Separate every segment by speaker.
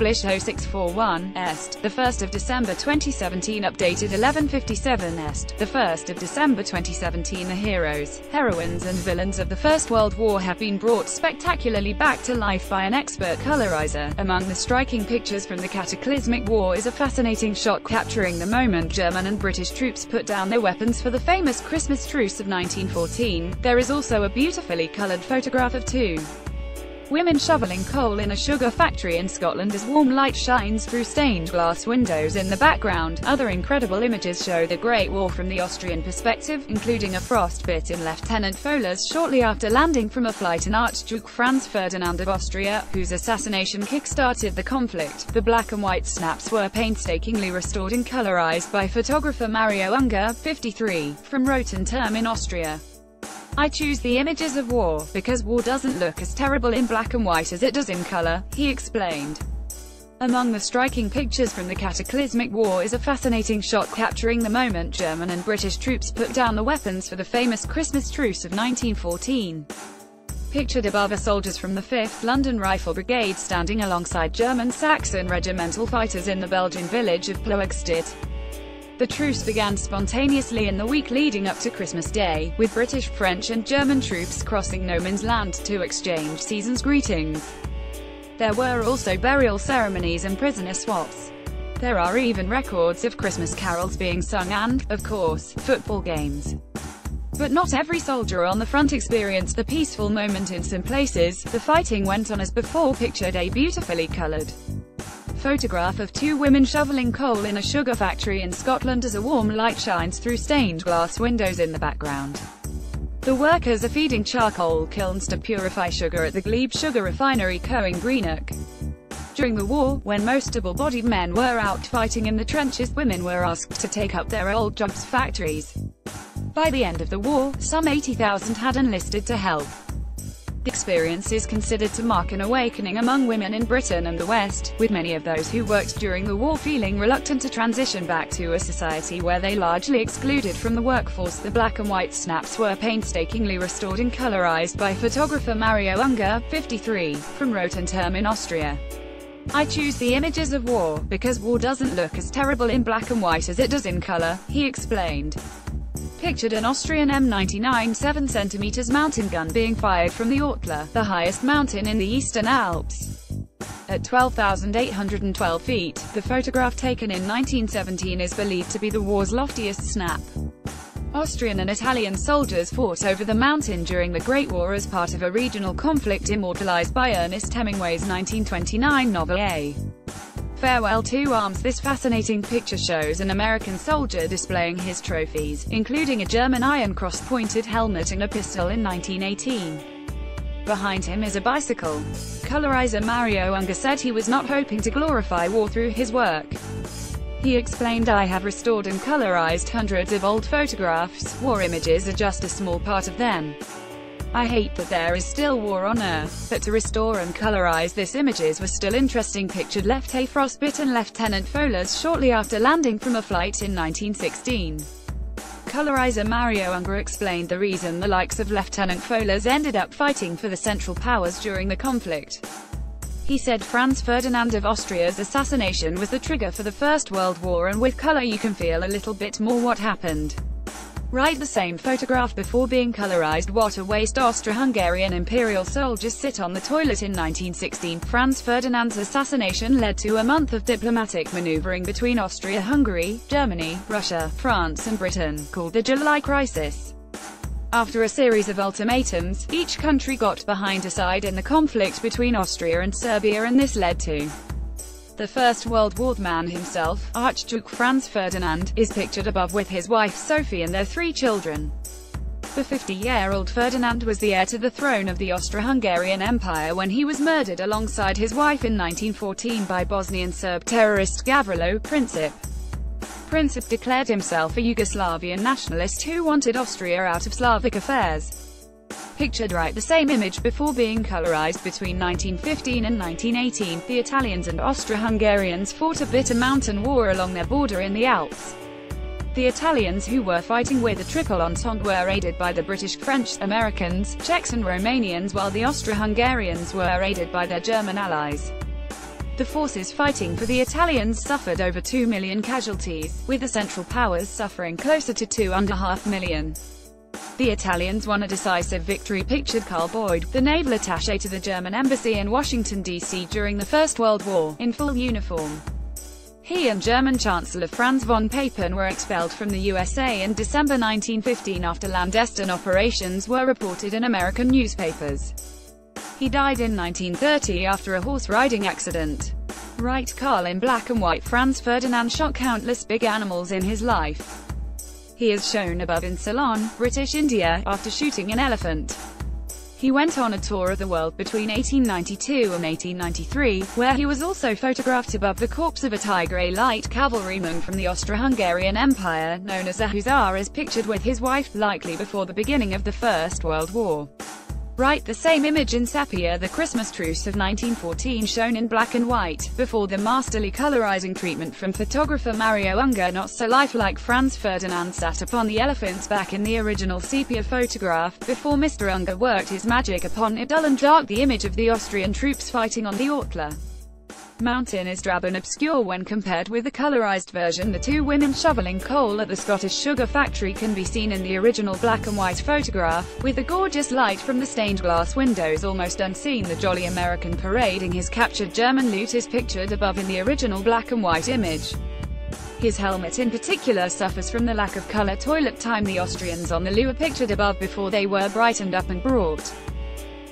Speaker 1: published 0641 est, the 1st of December 2017 updated 1157 est, the 1st of December 2017 The heroes, heroines and villains of the First World War have been brought spectacularly back to life by an expert colorizer. Among the striking pictures from the cataclysmic war is a fascinating shot capturing the moment German and British troops put down their weapons for the famous Christmas truce of 1914. There is also a beautifully colored photograph of two Women shoveling coal in a sugar factory in Scotland as warm light shines through stained glass windows in the background. Other incredible images show the Great War from the Austrian perspective, including a frostbite in Lieutenant Follers shortly after landing from a flight in Archduke Franz Ferdinand of Austria, whose assassination kick-started the conflict. The black and white snaps were painstakingly restored and colorized by photographer Mario Unger, 53, from Rotenturm in Austria. I choose the images of war, because war doesn't look as terrible in black and white as it does in color, he explained. Among the striking pictures from the cataclysmic war is a fascinating shot capturing the moment German and British troops put down the weapons for the famous Christmas truce of 1914. Pictured above are soldiers from the 5th London Rifle Brigade standing alongside German Saxon regimental fighters in the Belgian village of Ploegsteert. The truce began spontaneously in the week leading up to Christmas Day, with British, French and German troops crossing no man's land to exchange season's greetings. There were also burial ceremonies and prisoner swaps. There are even records of Christmas carols being sung and, of course, football games. But not every soldier on the front experienced the peaceful moment in some places, the fighting went on as before pictured a beautifully colored photograph of two women shoveling coal in a sugar factory in Scotland as a warm light shines through stained glass windows in the background. The workers are feeding charcoal kilns to purify sugar at the Glebe sugar refinery Coing Greenock. During the war, when most able-bodied men were out fighting in the trenches, women were asked to take up their old jobs factories. By the end of the war, some 80,000 had enlisted to help. The experience is considered to mark an awakening among women in Britain and the West, with many of those who worked during the war feeling reluctant to transition back to a society where they largely excluded from the workforce. The black and white snaps were painstakingly restored and colorized by photographer Mario Unger, 53, from Rotenturm in Austria. I choose the images of war, because war doesn't look as terrible in black and white as it does in color, he explained pictured an Austrian M99 7 cm mountain gun being fired from the Ortler, the highest mountain in the Eastern Alps. At 12,812 feet, the photograph taken in 1917 is believed to be the war's loftiest snap. Austrian and Italian soldiers fought over the mountain during the Great War as part of a regional conflict immortalized by Ernest Hemingway's 1929 novel A. Farewell to Arms This fascinating picture shows an American soldier displaying his trophies, including a German Iron Cross pointed helmet and a pistol in 1918. Behind him is a bicycle. Colorizer Mario Unger said he was not hoping to glorify war through his work. He explained I have restored and colorized hundreds of old photographs, war images are just a small part of them. I hate that there is still war on Earth, but to restore and colorize this images were still interesting pictured left a frostbitten Lieutenant Follers shortly after landing from a flight in 1916. Colorizer Mario Unger explained the reason the likes of Lieutenant Follers ended up fighting for the Central Powers during the conflict. He said Franz Ferdinand of Austria's assassination was the trigger for the First World War and with color you can feel a little bit more what happened. Write the same photograph before being colorized What a waste Austro-Hungarian imperial soldiers sit on the toilet in 1916. Franz Ferdinand's assassination led to a month of diplomatic maneuvering between Austria-Hungary, Germany, Russia, France and Britain, called the July Crisis. After a series of ultimatums, each country got behind a side in the conflict between Austria and Serbia and this led to the First World War man himself, Archduke Franz Ferdinand, is pictured above with his wife Sophie and their three children. The 50-year-old Ferdinand was the heir to the throne of the Austro-Hungarian Empire when he was murdered alongside his wife in 1914 by Bosnian Serb terrorist Gavrilo Princip. Princip declared himself a Yugoslavian nationalist who wanted Austria out of Slavic affairs pictured right the same image before being colorized between 1915 and 1918. The Italians and Austro-Hungarians fought a bitter mountain war along their border in the Alps. The Italians who were fighting with the Triple Entente were aided by the British, French, Americans, Czechs and Romanians while the Austro-Hungarians were aided by their German allies. The forces fighting for the Italians suffered over 2 million casualties, with the Central Powers suffering closer to two and a half million. The Italians won a decisive victory pictured Carl Boy-Ed, the naval attaché to the German embassy in Washington, D.C. during the First World War, in full uniform. He and German Chancellor Franz von Papen were expelled from the USA in December 1915 after clandestine operations were reported in American newspapers. He died in 1930 after a horse-riding accident. Right Carl in black and white Franz Ferdinand shot countless big animals in his life. He is shown above in Ceylon, British India, after shooting an elephant. He went on a tour of the world between 1892 and 1893, where he was also photographed above the corpse of a Tigray light cavalryman from the Austro-Hungarian Empire, known as a Hussar is pictured with his wife, likely before the beginning of the First World War. Write the same image in sepia the Christmas truce of 1914 shown in black and white, before the masterly colorizing treatment from photographer Mario Unger not so lifelike Franz Ferdinand sat upon the elephant's back in the original sepia photograph, before Mr. Unger worked his magic upon it dull and dark the image of the Austrian troops fighting on the Ortler mountain is drab and obscure when compared with the colorized version. The two women shoveling coal at the Scottish sugar factory can be seen in the original black and white photograph, with the gorgeous light from the stained glass windows almost unseen. The jolly American parading his captured German loot is pictured above in the original black and white image. His helmet in particular suffers from the lack of color toilet time the Austrians on the loo are pictured above before they were brightened up and brought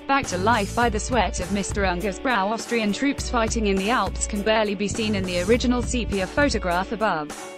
Speaker 1: back to life by the sweat of Mr. Unger's brow. Austrian troops fighting in the Alps can barely be seen in the original sepia photograph above.